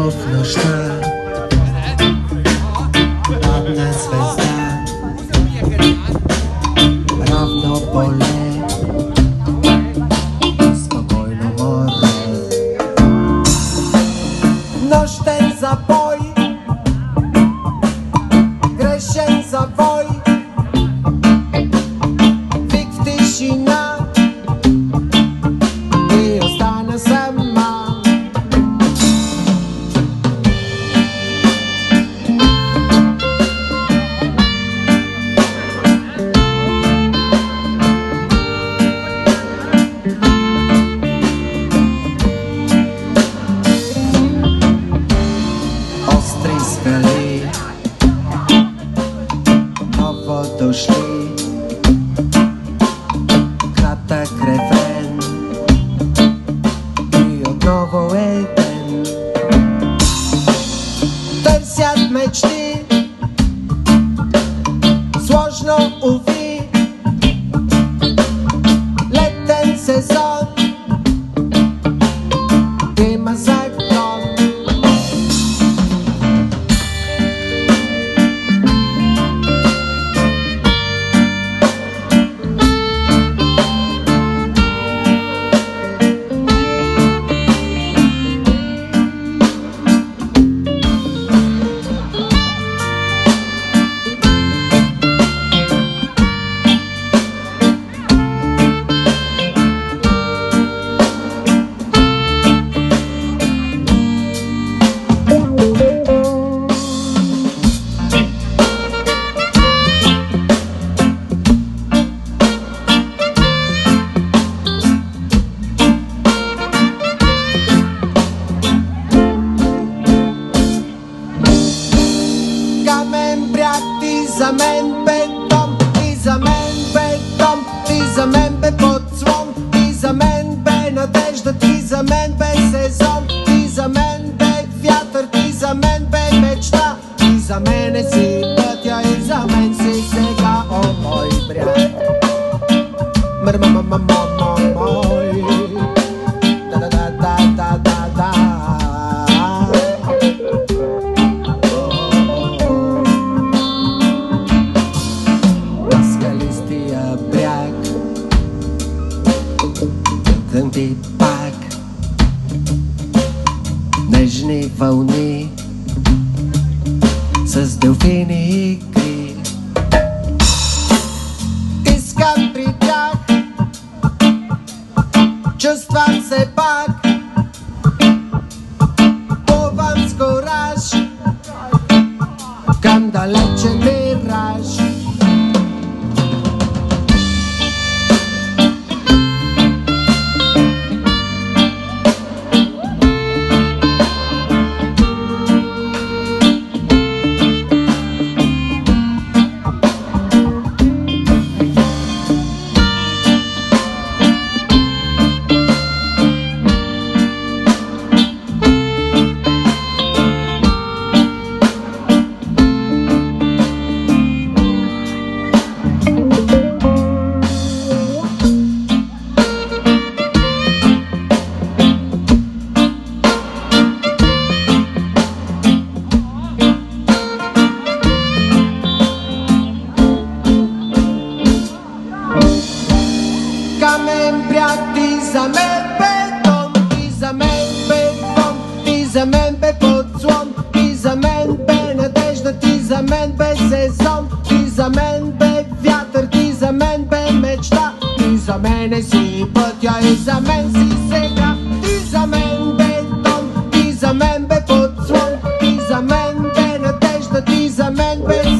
в нощта Падна звезда Равно поле Спокойно море Нощен забой Грешен says is a man examen but ya is a oh boy bria. Mer ma ma ma. Da da. Când pe parc Nežný se zdel fini igri. Iskam pritjah, čustvam se pak, povam skoraž, kam daleče ne. не си пътя и за мен си сега. Ти за мен бе дом, ти за мен бе подслон, ти за мен бе надежда, ти за мен бе